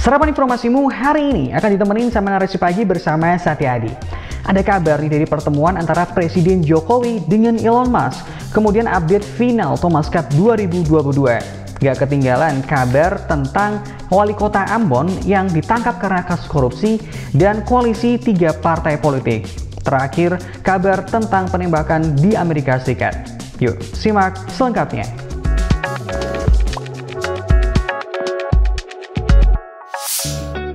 Serapan informasimu hari ini akan ditemenin sama narasi pagi bersama Satyadi. Ada kabar nih dari pertemuan antara Presiden Jokowi dengan Elon Musk, kemudian update final Thomas Cup 2022. Gak ketinggalan kabar tentang wali kota Ambon yang ditangkap karena kasus korupsi dan koalisi tiga partai politik. Terakhir, kabar tentang penembakan di Amerika Serikat. Yuk, simak selengkapnya.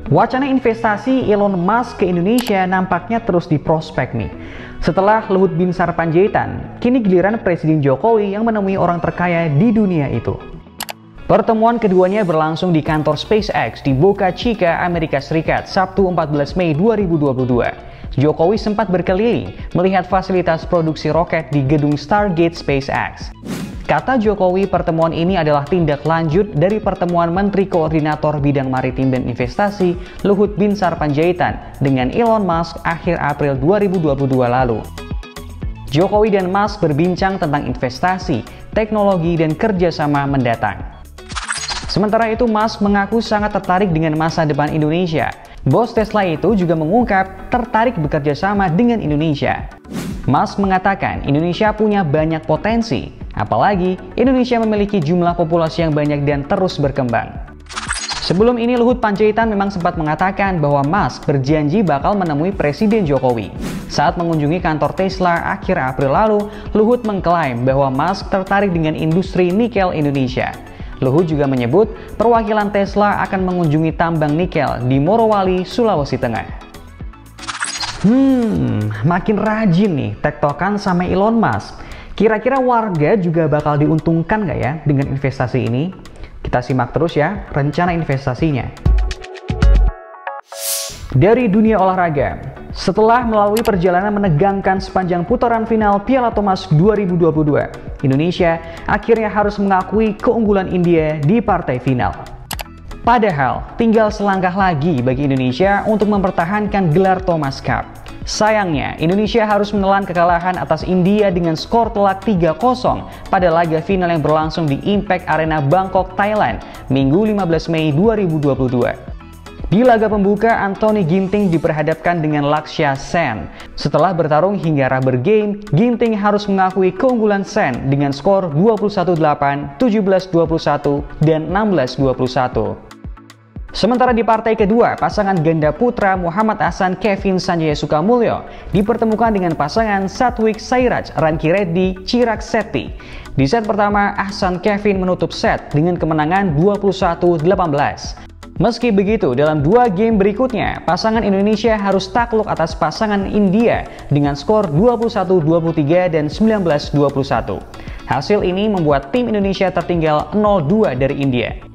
Wacana investasi Elon Musk ke Indonesia nampaknya terus diprospek nih. Setelah Luhut Binsar Panjaitan, kini giliran Presiden Jokowi yang menemui orang terkaya di dunia itu. Pertemuan keduanya berlangsung di kantor SpaceX di Boca Chica, Amerika Serikat, Sabtu 14 Mei 2022. Jokowi sempat berkeliling melihat fasilitas produksi roket di gedung Stargate SpaceX. Kata Jokowi, pertemuan ini adalah tindak lanjut dari pertemuan Menteri Koordinator Bidang Maritim dan Investasi Luhut Binsar Panjaitan dengan Elon Musk akhir April 2022 lalu. Jokowi dan Musk berbincang tentang investasi, teknologi, dan kerjasama mendatang. Sementara itu, Musk mengaku sangat tertarik dengan masa depan Indonesia. Bos Tesla itu juga mengungkap tertarik bekerja sama dengan Indonesia. Musk mengatakan Indonesia punya banyak potensi, Apalagi Indonesia memiliki jumlah populasi yang banyak dan terus berkembang. Sebelum ini Luhut Panjaitan memang sempat mengatakan bahwa Musk berjanji bakal menemui Presiden Jokowi. Saat mengunjungi kantor Tesla akhir April lalu, Luhut mengklaim bahwa Musk tertarik dengan industri nikel Indonesia. Luhut juga menyebut perwakilan Tesla akan mengunjungi tambang nikel di Morowali, Sulawesi Tengah. Hmm, makin rajin nih tektokan sama Elon Musk. Kira-kira warga juga bakal diuntungkan nggak ya dengan investasi ini? Kita simak terus ya rencana investasinya. Dari dunia olahraga, setelah melalui perjalanan menegangkan sepanjang putaran final Piala Thomas 2022, Indonesia akhirnya harus mengakui keunggulan India di partai final. Padahal, tinggal selangkah lagi bagi Indonesia untuk mempertahankan gelar Thomas Cup. Sayangnya, Indonesia harus menelan kekalahan atas India dengan skor telak 3-0 pada laga final yang berlangsung di Impact Arena Bangkok, Thailand, Minggu 15 Mei 2022. Di laga pembuka, Anthony Ginting diperhadapkan dengan Lakshya Sen. Setelah bertarung hingga rubber game, Ginting harus mengakui keunggulan Sen dengan skor 21-8, 17-21, dan 16-21. Sementara di partai kedua, pasangan ganda putra Muhammad Hasan Kevin Sanjaya Sukamulyo dipertemukan dengan pasangan Satwik Sairaj Ranki Reddy Chirag Seti. Di set pertama, Ahsan Kevin menutup set dengan kemenangan 21-18. Meski begitu, dalam dua game berikutnya, pasangan Indonesia harus takluk atas pasangan India dengan skor 21-23 dan 19-21. Hasil ini membuat tim Indonesia tertinggal 0-2 dari India.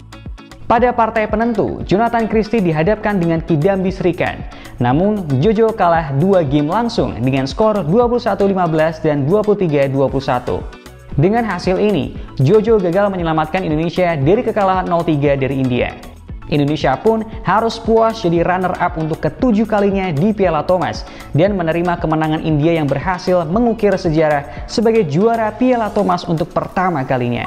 Pada partai penentu, Jonathan Christie dihadapkan dengan Kidambi Srikan. Namun, Jojo kalah dua game langsung dengan skor 21-15 dan 23-21. Dengan hasil ini, Jojo gagal menyelamatkan Indonesia dari kekalahan 0-3 dari India. Indonesia pun harus puas jadi runner-up untuk ketujuh kalinya di Piala Thomas dan menerima kemenangan India yang berhasil mengukir sejarah sebagai juara Piala Thomas untuk pertama kalinya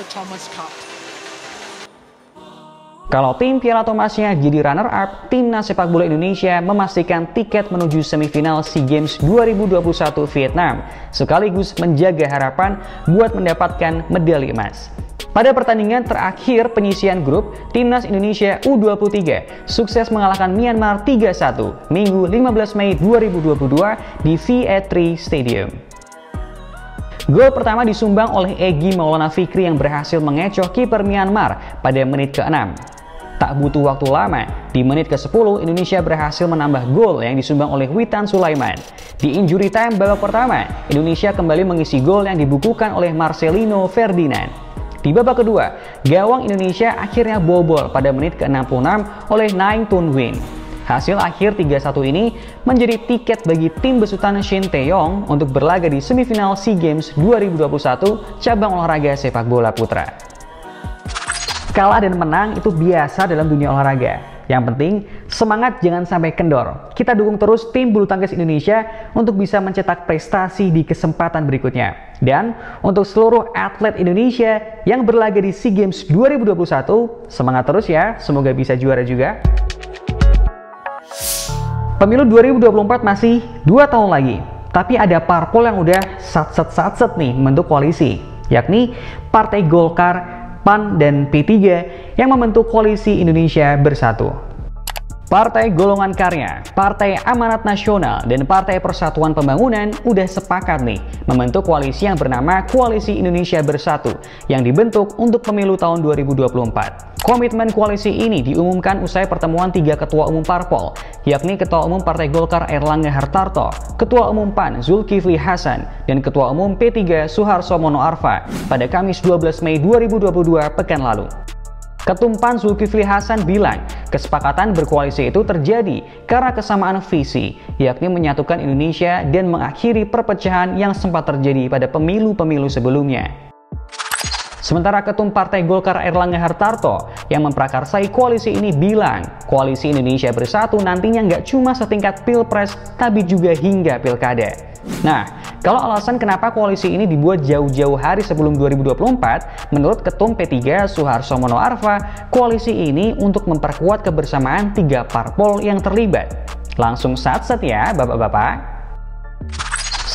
the Thomas Cup. Kalau tim Piala Thomasnya jadi runner-up, timnas sepak bola Indonesia memastikan tiket menuju semifinal SEA Games 2021 Vietnam, sekaligus menjaga harapan buat mendapatkan medali emas. Pada pertandingan terakhir penyisian grup, timnas Indonesia U23 sukses mengalahkan Myanmar 3-1 Minggu 15 Mei 2022 di VA3 Stadium. Gol pertama disumbang oleh Egi Maulana Fikri yang berhasil mengecoh kiper Myanmar pada menit ke-6. Tak butuh waktu lama, di menit ke-10 Indonesia berhasil menambah gol yang disumbang oleh Witan Sulaiman. Di injury time babak pertama, Indonesia kembali mengisi gol yang dibukukan oleh Marcelino Ferdinand. Di babak kedua, gawang Indonesia akhirnya bobol pada menit ke-66 oleh Naing Tun Win. Hasil akhir 3-1 ini menjadi tiket bagi tim besutan Shin Taeyong untuk berlaga di semifinal SEA Games 2021 cabang olahraga sepak bola putra. Kalah dan menang itu biasa dalam dunia olahraga. Yang penting, semangat jangan sampai kendor. Kita dukung terus tim bulu tangkis Indonesia untuk bisa mencetak prestasi di kesempatan berikutnya. Dan untuk seluruh atlet Indonesia yang berlaga di SEA Games 2021, semangat terus ya, semoga bisa juara juga. Pemilu 2024 masih dua tahun lagi, tapi ada parpol yang udah sat-sat-sat-sat nih membentuk koalisi, yakni Partai Golkar, PAN, dan P3 yang membentuk koalisi Indonesia Bersatu. Partai Golongan Karya, Partai Amanat Nasional, dan Partai Persatuan Pembangunan udah sepakat nih membentuk koalisi yang bernama Koalisi Indonesia Bersatu yang dibentuk untuk pemilu tahun 2024. Komitmen koalisi ini diumumkan usai pertemuan tiga ketua umum parpol, yakni Ketua Umum Partai Golkar Erlangga Hartarto, Ketua Umum PAN Zulkifli Hasan, dan Ketua Umum P3 Suharso Mono Arfa pada Kamis 12 Mei 2022 pekan lalu. Ketumpan Zulkifli Hasan bilang, kesepakatan berkoalisi itu terjadi karena kesamaan visi, yakni menyatukan Indonesia dan mengakhiri perpecahan yang sempat terjadi pada pemilu-pemilu sebelumnya. Sementara Ketum Partai Golkar Erlangga Hartarto yang memprakarsai koalisi ini bilang, koalisi Indonesia Bersatu nantinya nggak cuma setingkat pilpres, tapi juga hingga pilkada. Nah, kalau alasan kenapa koalisi ini dibuat jauh-jauh hari sebelum 2024, menurut Ketum P3 Suharso Mono Arfa, koalisi ini untuk memperkuat kebersamaan tiga parpol yang terlibat. Langsung sat-sat ya, Bapak-Bapak.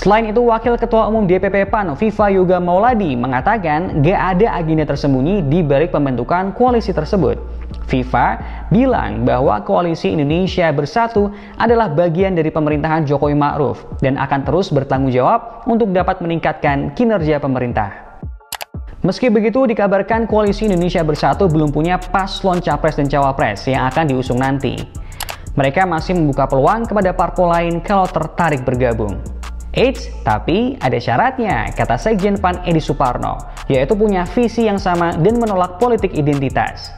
Selain itu, Wakil Ketua Umum DPP PAN, Viva Yoga Mauladi, mengatakan gak ada agenda tersembunyi di balik pembentukan koalisi tersebut. FIFA bilang bahwa koalisi Indonesia Bersatu adalah bagian dari pemerintahan Jokowi Ma'ruf dan akan terus bertanggung jawab untuk dapat meningkatkan kinerja pemerintah. Meski begitu, dikabarkan koalisi Indonesia Bersatu belum punya paslon capres dan cawapres yang akan diusung nanti. Mereka masih membuka peluang kepada parpol lain kalau tertarik bergabung. Eits, tapi ada syaratnya, kata Sekjen PAN Edi Suparno, yaitu punya visi yang sama dan menolak politik identitas.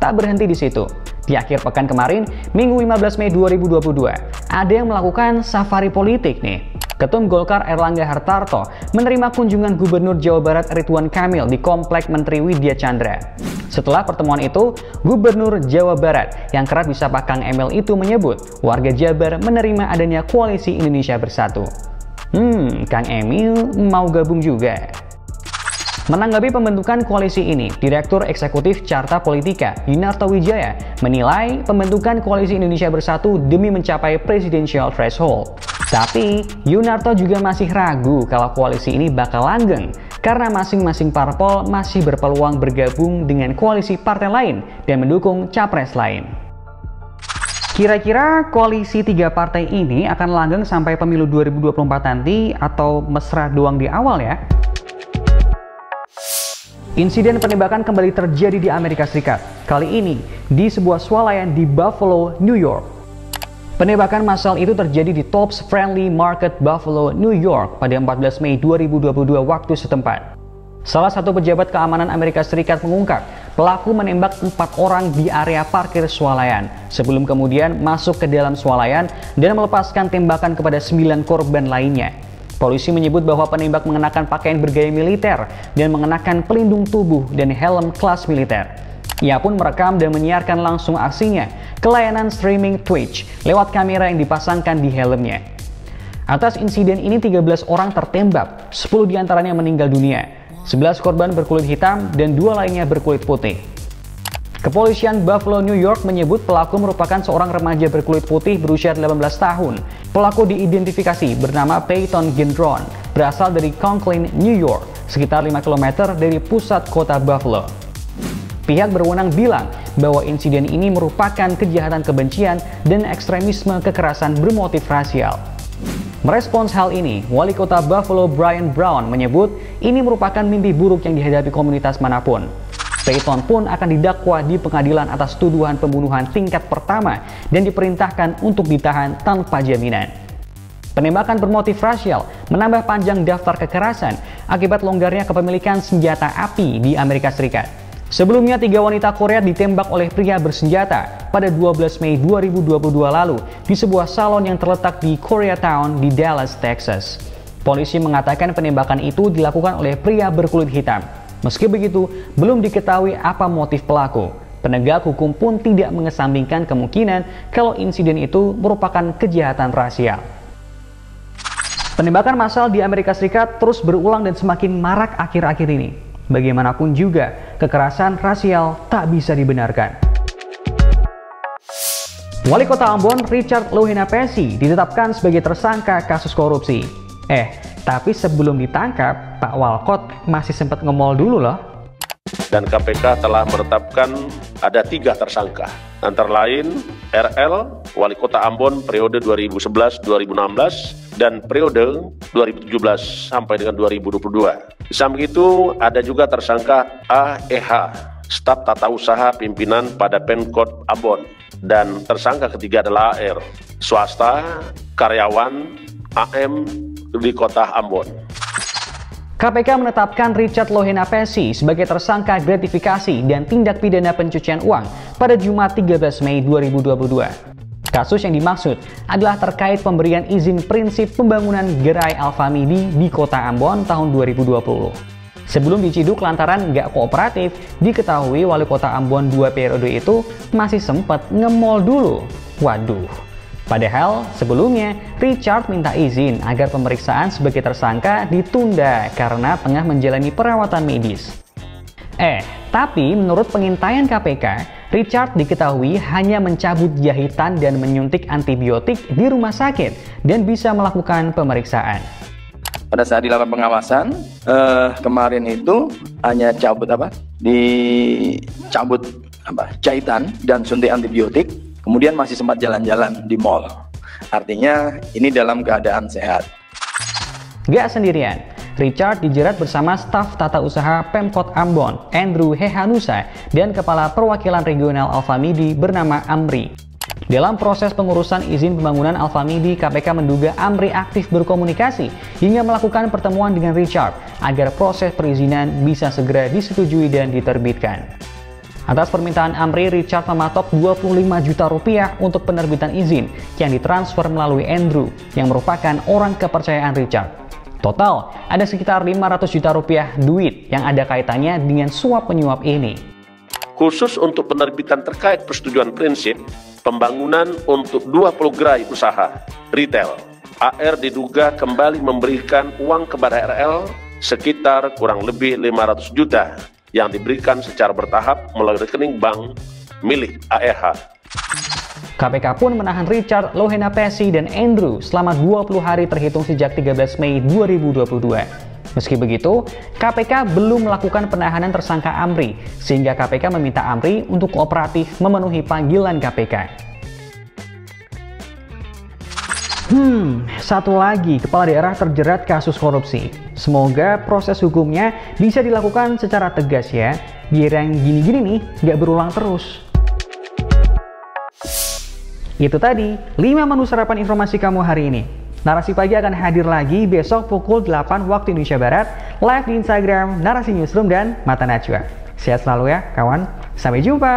Tak berhenti di situ. Di akhir pekan kemarin, Minggu 15 Mei 2022, ada yang melakukan safari politik nih. Ketum Golkar Erlangga Hartarto menerima kunjungan Gubernur Jawa Barat Ridwan Kamil di Komplek Menteri Widya Chandra. Setelah pertemuan itu, Gubernur Jawa Barat yang kerap disapa Kang Emil itu menyebut warga Jabar menerima adanya koalisi Indonesia Bersatu. Hmm, Kang Emil mau gabung juga. Menanggapi pembentukan koalisi ini, Direktur Eksekutif Carta Politika Yunarto Wijaya menilai pembentukan koalisi Indonesia Bersatu demi mencapai presidential threshold. Tapi, Yunarto juga masih ragu kalau koalisi ini bakal langgeng karena masing-masing parpol masih berpeluang bergabung dengan koalisi partai lain dan mendukung capres lain. Kira-kira koalisi tiga partai ini akan langgeng sampai pemilu 2024 nanti atau mesra doang di awal ya? Insiden penembakan kembali terjadi di Amerika Serikat, kali ini di sebuah swalayan di Buffalo, New York. Penembakan massal itu terjadi di Tops Friendly Market Buffalo, New York pada 14 Mei 2022 waktu setempat. Salah satu pejabat keamanan Amerika Serikat mengungkap pelaku menembak empat orang di area parkir swalayan sebelum kemudian masuk ke dalam swalayan dan melepaskan tembakan kepada sembilan korban lainnya. Polisi menyebut bahwa penembak mengenakan pakaian bergaya militer dan mengenakan pelindung tubuh dan helm kelas militer. Ia pun merekam dan menyiarkan langsung aksinya ke layanan streaming Twitch lewat kamera yang dipasangkan di helmnya. Atas insiden ini 13 orang tertembak, 10 di antaranya meninggal dunia. 11 korban berkulit hitam dan dua lainnya berkulit putih. Kepolisian Buffalo, New York menyebut pelaku merupakan seorang remaja berkulit putih berusia 18 tahun. Pelaku diidentifikasi bernama Peyton Gendron, berasal dari Conklin, New York, sekitar 5 km dari pusat kota Buffalo. Pihak berwenang bilang bahwa insiden ini merupakan kejahatan kebencian dan ekstremisme kekerasan bermotif rasial. Merespons hal ini, Wali Kota Buffalo Brian Brown menyebut ini merupakan mimpi buruk yang dihadapi komunitas mana pun. Peyton pun akan didakwa di pengadilan atas tuduhan pembunuhan tingkat pertama dan diperintahkan untuk ditahan tanpa jaminan. Penembakan bermotif rasial menambah panjang daftar kekerasan akibat longgarnya kepemilikan senjata api di Amerika Serikat. Sebelumnya, tiga wanita Korea ditembak oleh pria bersenjata pada 12 Mei 2022 lalu di sebuah salon yang terletak di Koreatown di Dallas, Texas. Polisi mengatakan penembakan itu dilakukan oleh pria berkulit hitam Meski begitu, belum diketahui apa motif pelaku. Penegak hukum pun tidak mengesampingkan kemungkinan kalau insiden itu merupakan kejahatan rasial. Penembakan massal di Amerika Serikat terus berulang dan semakin marak akhir-akhir ini. Bagaimanapun juga, kekerasan rasial tak bisa dibenarkan. Wali Kota Ambon Richard Lohenapesi ditetapkan sebagai tersangka kasus korupsi. Eh, tapi sebelum ditangkap, Pak Walkot masih sempat ngemol dulu loh. Dan KPK telah menetapkan ada tiga tersangka, antara lain RL, Wali Kota Ambon periode 2011-2016, dan periode 2017 sampai dengan 2022. Di samping itu ada juga tersangka AEH, staf tata usaha pimpinan pada Pemkot Ambon. Dan tersangka ketiga adalah AR, swasta, karyawan, AM di kota Ambon. KPK menetapkan Richard Lohenapesi sebagai tersangka gratifikasi dan tindak pidana pencucian uang pada Jumat 13 Mei 2022. Kasus yang dimaksud adalah terkait pemberian izin prinsip pembangunan gerai Alfamidi di kota Ambon tahun 2020. Sebelum diciduk lantaran nggak kooperatif, diketahui wali kota Ambon dua periode itu masih sempat ngemol dulu. Waduh, Padahal sebelumnya Richard minta izin agar pemeriksaan sebagai tersangka ditunda karena tengah menjalani perawatan medis. Eh, tapi menurut pengintaian KPK, Richard diketahui hanya mencabut jahitan dan menyuntik antibiotik di rumah sakit dan bisa melakukan pemeriksaan. Pada saat dilakukan pengawasan, eh, kemarin itu hanya cabut apa? Dicabut apa? Jahitan dan suntik antibiotik Kemudian masih sempat jalan-jalan di mall. Artinya ini dalam keadaan sehat. Gak sendirian, Richard dijerat bersama staf tata usaha Pemkot Ambon, Andrew Hehanusa, dan Kepala Perwakilan Regional Alfamidi bernama Amri. Dalam proses pengurusan izin pembangunan Alfamidi, KPK menduga Amri aktif berkomunikasi hingga melakukan pertemuan dengan Richard agar proses perizinan bisa segera disetujui dan diterbitkan. Atas permintaan Amri, Richard mematok 25 juta rupiah untuk penerbitan izin yang ditransfer melalui Andrew yang merupakan orang kepercayaan Richard. Total, ada sekitar 500 juta rupiah duit yang ada kaitannya dengan suap penyuap ini. Khusus untuk penerbitan terkait persetujuan prinsip, pembangunan untuk 20 gerai usaha retail, AR diduga kembali memberikan uang kepada RL sekitar kurang lebih 500 juta yang diberikan secara bertahap melalui rekening bank milik AEH. KPK pun menahan Richard, Lohena Pesi, dan Andrew selama 20 hari terhitung sejak 13 Mei 2022. Meski begitu, KPK belum melakukan penahanan tersangka Amri, sehingga KPK meminta Amri untuk kooperatif memenuhi panggilan KPK. Hmm, satu lagi, kepala daerah terjerat kasus korupsi. Semoga proses hukumnya bisa dilakukan secara tegas ya, biar yang gini-gini nih nggak berulang terus. Itu tadi, 5 menu sarapan informasi kamu hari ini. Narasi Pagi akan hadir lagi besok pukul 8 waktu Indonesia Barat, live di Instagram Narasi Newsroom dan Mata Najwa. Sehat selalu ya, kawan. Sampai jumpa!